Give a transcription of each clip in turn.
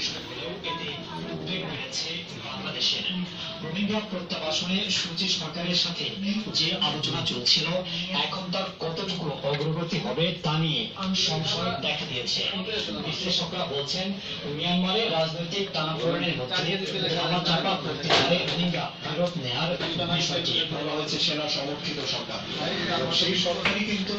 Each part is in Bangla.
বিষয় হলেও এতে উদ্বেগ বেড়েছে বাংলাদেশের রোহিঙ্গা প্রত্যাবাসনে সূচি সরকারের সাথে যে আলোচনা চলছিল এখন তার কতটুকু অগ্রগতি হবে তা নিয়ে সংশয় দেখা দিয়েছে। বিশ্লেষকরা বলছেন মিয়ানমারে রাজনৈতিক টানাপোড়েনের মধ্যে চাপা পড়তে পারে রোহিঙ্গা ফেরত নেয়ার বিষয়টি বলা হয়েছে সেনা সমর্থিত সরকার। সেই সরকারই কিন্তু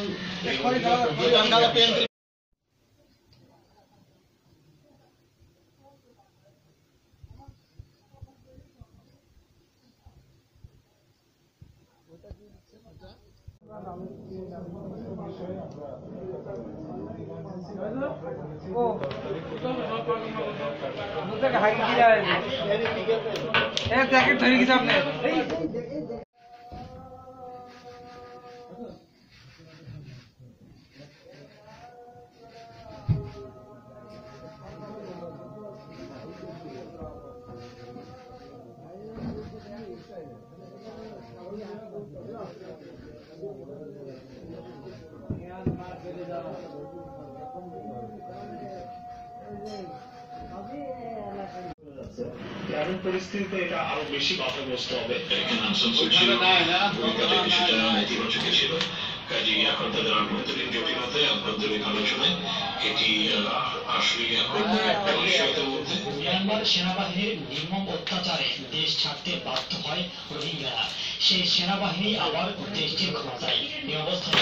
জ্যাকেট ধরে গেছে আপনি গ্রামীণ পরিস্থিতিতে এটা আরও বেশি বাধাগ্রস্ত হবে। এখানে আসানসোল ছিল ভূমিকাটা কিছুটা নেতিবাচকই ছিল। কাজে এখন তাদের আভ্যন্তরীণ জটিলতায় আভ্যন্তরীণ আলোচনায় এটি আসলে এখন মিয়ানমার সেনাবাহিনীর নির্মম অত্যাচারে দেশ ছাড়তে বাধ্য হয় রোহিঙ্গারা। সেই সেনাবাহিনী আবার দেশটির ক্ষমতায়। এই অবস্থায় রোহিঙ্গারা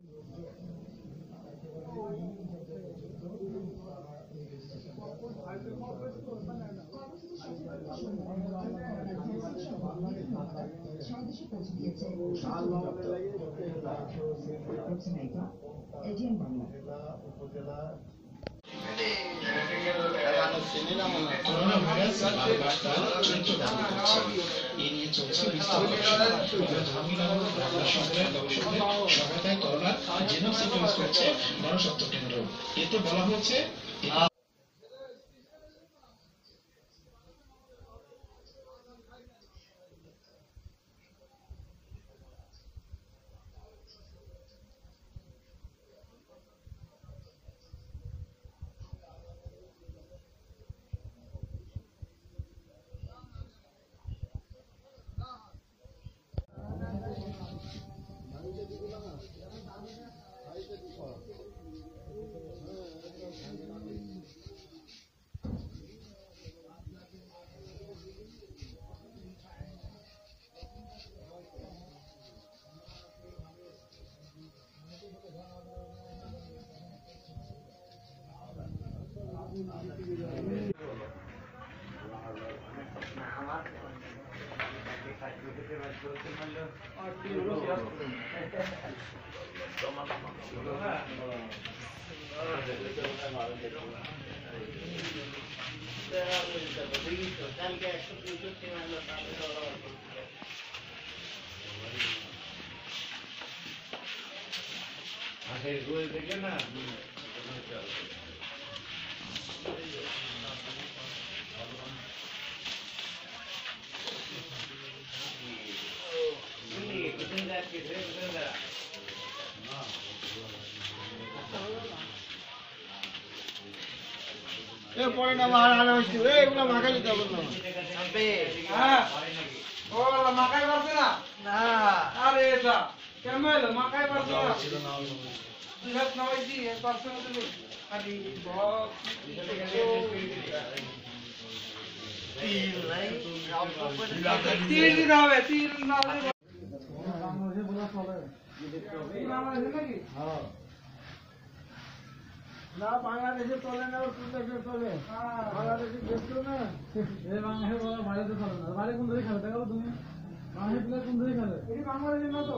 করোনা সহায়তায় করোনার জেনোম করছে গণস্বাস্থ্য কেন্দ্র এতে বলা হয়েছে থেকে না চল পরে না মার আনা হচ্ছে এগুলো মাখা দিতে হবে না। হ্যাঁ। ও মাখাই পারছে না? না। আরে এটা কেমন মাখাই পারছে না? দুই হাত নামাইছি পারছে না তুমি? খালি বক্স তিল দিতে হবে তিল না হলে বাংলাদেশে নাকি? না বাংলাদেশে চলে না কোন দেশে চলে। বাংলাদেশে দেখছ না? এই বাংলাদেশে বলো বাড়িতে চলে না। বাড়ি কোন ধরে খেলে দেখো তুমি। বাংলাদেশে প্লেয়ার কোন ধরে খেলে? এটি বাংলাদেশের। না তো